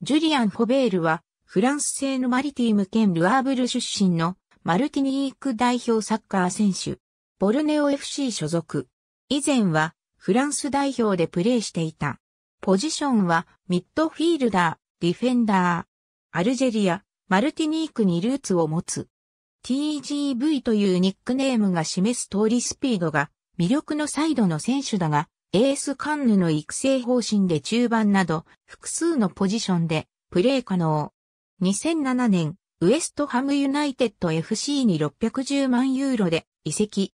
ジュリアン・ホベールは、フランス製のマリティーム兼ルアーブル出身のマルティニーク代表サッカー選手。ボルネオ FC 所属。以前はフランス代表でプレーしていた。ポジションはミッドフィールダー、ディフェンダー。アルジェリア、マルティニークにルーツを持つ。TGV というニックネームが示す通りスピードが魅力のサイドの選手だが、エースカンヌの育成方針で中盤など複数のポジションでプレー可能。2007年、ウエストハムユナイテッド FC に610万ユーロで移籍。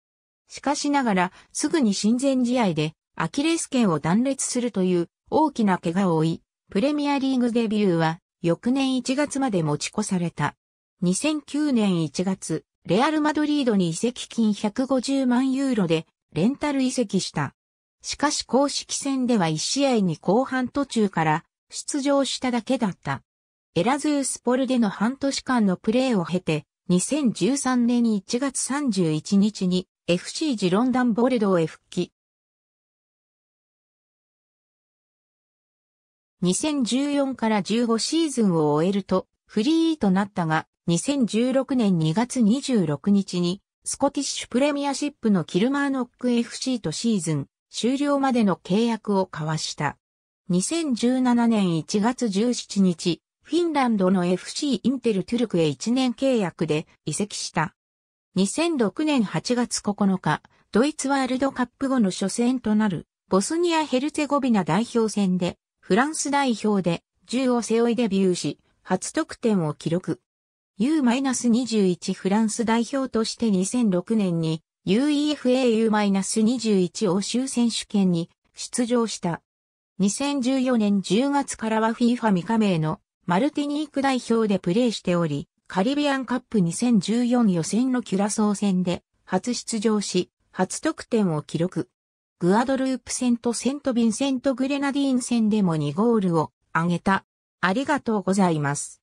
しかしながらすぐに親善試合でアキレス腱を断裂するという大きな怪我を負い、プレミアリーグデビューは翌年1月まで持ち越された。2009年1月、レアル・マドリードに移籍金150万ユーロでレンタル移籍した。しかし公式戦では1試合に後半途中から出場しただけだった。エラズースポルでの半年間のプレーを経て、2013年1月31日に FC ジロンダンボルドーへ復帰。2014から15シーズンを終えるとフリーとなったが、2016年2月26日にスコティッシュプレミアシップのキルマーノック FC とシーズン終了までの契約を交わした。2017年1月17日、フィンランドの FC インテルトゥルクへ1年契約で移籍した。2006年8月9日、ドイツワールドカップ後の初戦となるボスニア・ヘルツェゴビナ代表戦でフランス代表で銃を背負いデビューし、初得点を記録。U-21 フランス代表として2006年に UEFA U-21 欧州選手権に出場した。2014年10月からは FIFA 未加盟のマルティニーク代表でプレーしており、カリビアンカップ2014予選のキュラソー戦で初出場し、初得点を記録。グアドループ戦とセントビンセントグレナディーン戦でも2ゴールを挙げた。ありがとうございます。